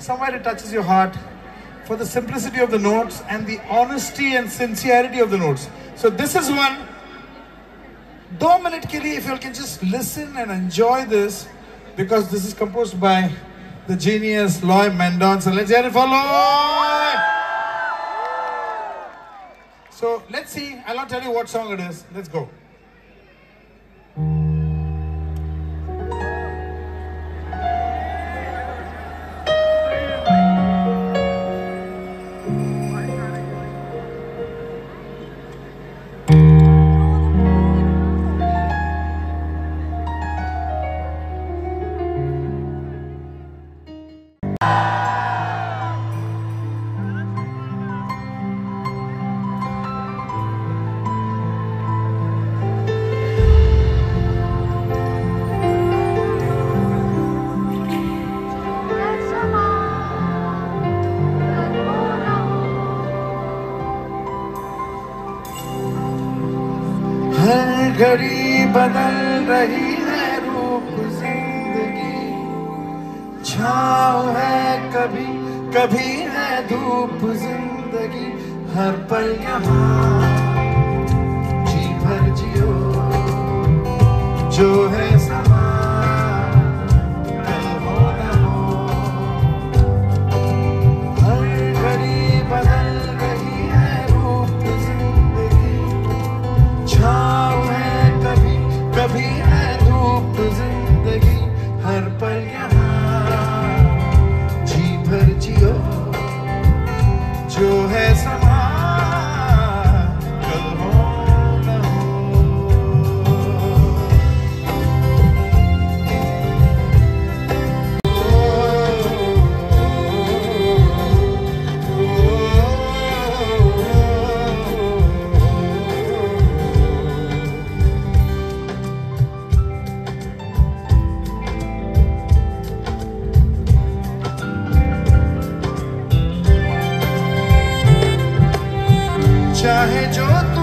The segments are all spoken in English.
somewhere it touches your heart for the simplicity of the notes and the honesty and sincerity of the notes. So this is one. Two minute ke liye, if you can just listen and enjoy this, because this is composed by the genius Loy Mendonça. Let's hear it for Loy! So let's see. I'll not tell you what song it is. Let's go. घड़ी बदल रही है रूप ज़िंदगी। छाव है कभी कभी है धूप ज़िंदगी। हर पल यहाँ, जी भर जियो। जो है चाहे जो तुम्हें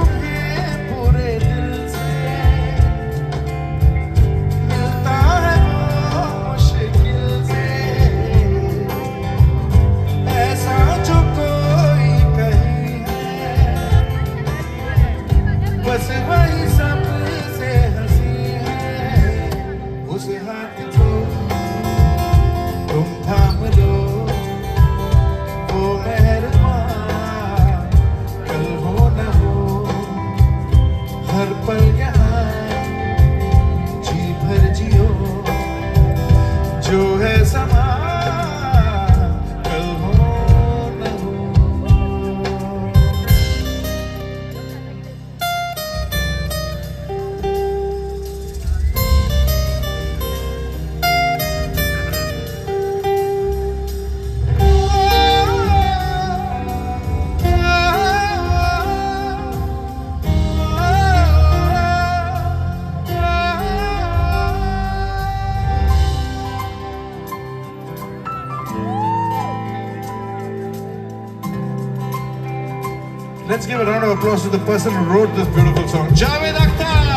Let's give a round of applause to the person who wrote this beautiful song, Javed Akhtar.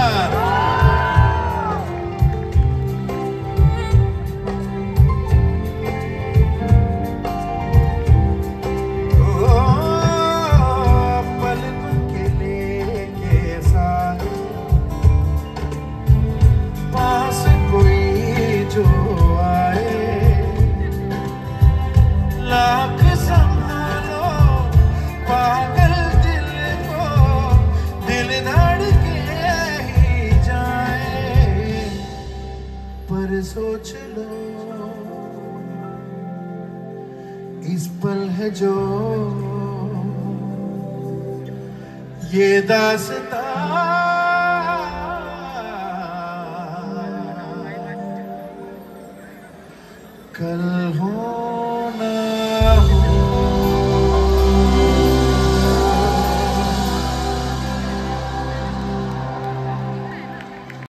इस पल है जो ये दासता